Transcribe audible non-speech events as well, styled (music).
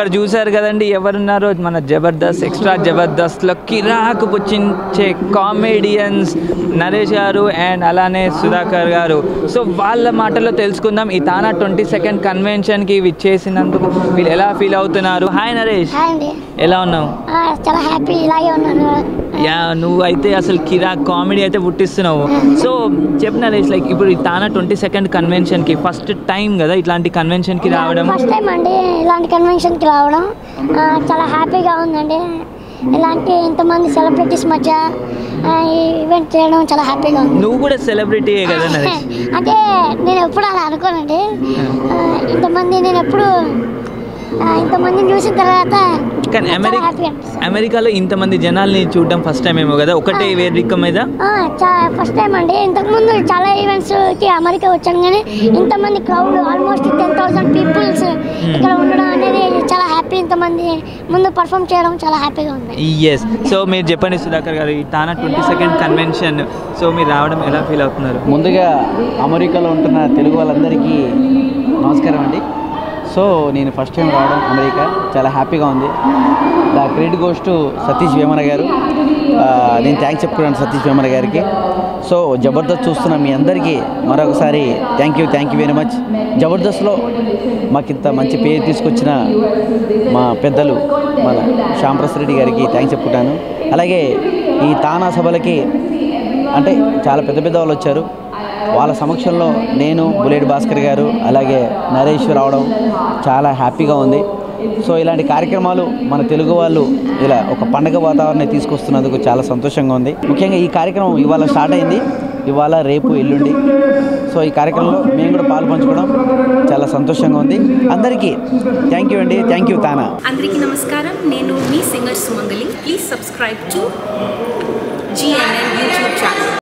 ఇక్కడ చూశారు కదండి ఎవరున్నారో? మన జబర్దస్త్ ఎక్స్ట్రా జబర్దస్త్లో కిరాకు పుచ్చించే కామెడియన్స్ నరేష్ గారు అండ్ అలానే సుధాకర్ గారు. సో వాళ్ళ మాటల్లో తెలుసుకుందాం. ఈ తానా ట్వంటీ సెకండ్ కన్వెన్షన్కి విచ్చేసినందుకు వీళ్ళు ఎలా ఫీల్ అవుతున్నారు? హాయ్ నరేష్ ఎలా ఉన్నావు? చాలా హ్యాపీ ఇలాగే ఉన్నాను. యా నువ్వు అయితే అసలు కిరా కామెడీ అయితే పుట్టిస్తున్నావు. సో చెప్పు నరేష్ లైక్ ఇప్పుడు తానా ట్వంటీ సెకండ్ కన్వెన్షన్కి ఫస్ట్ టైం కదా ఇట్లాంటి కన్వెన్షన్కి రావడం? ఫస్ట్ టైం అండి ఇలాంటి కన్వెన్షన్కి రావడం. చాలా హ్యాపీగా ఉందండి. ఇలాంటి ఇంతమంది సెలబ్రిటీస్ మధ్య ఈవెంట్ చేయడం చాలా హ్యాపీగా ఉంది. నువ్వు కూడా సెలబ్రిటీయే కదా (laughs) అంటే నేను ఎప్పుడు అలా అనుకోనండి. ఇంతమంది నేను ఎప్పుడు ఇంతమందిని చూసిన తర్వాత కానీ అమెరికా అమెరికాలో ఇంతమంది జనాల్ని చూడడం ఫస్ట్ టైం ఏమో కదా? ఒకటే వేదిక మీద? ఫస్ట్ టైం అండి. ఇంతకుముందు చాలా ఈవెంట్స్కి అమెరికా వచ్చాను కానీ ఇంతమంది crowd almost ten thousand peoples ఇక్కడ ఉండడం అనేది చాలా హ్యాపీ ఇంతమంది ముందు పర్ఫామ్ చేయడం చాలా హ్యాపీగా ఉంది. ఎస్ సో మీరు చెప్పండి సుధాకర్ గారు ఈ TANA twenty second convention so మీరు రావడం ఎలా ఫీల్ అవుతున్నారు? ముందుగా అమెరికాలో ఉంటున్న తెలుగు వాళ్ళందరికీ నమస్కారం అండి. సో నేను ఫస్ట్ టైం రావడం అమెరికా. చాలా హ్యాపీగా ఉంది. The credit goes to Satish Vemana garu. నేను థ్యాంక్స్ చెప్పుకున్నాను సతీష్ వేమన గారికి. సో జబర్దస్త్ చూస్తున్న మీ అందరికీ మరొకసారి thank you thank you very much జబర్దస్త్లో మాకు ఇంత మంచి పేరు తీసుకొచ్చిన మా పెద్దలు మన శ్యాంప్రసాద్ రెడ్డి గారికి థ్యాంక్స్ చెప్పుకుంటాను. అలాగే ఈ తానా సభలకి అంటే చాలా పెద్ద పెద్ద వాళ్ళు వచ్చారు. వాళ్ళ సమక్షంలో నేను బుల్లెట్ భాస్కర్ గారు అలాగే నరేష్ రావడం చాలా హ్యాపీగా ఉంది. సో ఇలాంటి కార్యక్రమాలు మన తెలుగు వాళ్ళు ఇలా ఒక పండగ వాతావరణం తీసుకొస్తున్నందుకు చాలా సంతోషంగా ఉంది. ముఖ్యంగా ఈ కార్యక్రమం ఇవాళ స్టార్ట్ అయింది. ఇవాళ రేపు ఎల్లుండి. సో ఈ కార్యక్రమంలో మేము కూడా పాలు పంచుకోవడం చాలా సంతోషంగా ఉంది. అందరికీ థ్యాంక్ యూ అండి. Thank you TANA. అందరికీ నమస్కారం. నేను మీ singer Sumangali. Please subscribe to GNN YouTube channel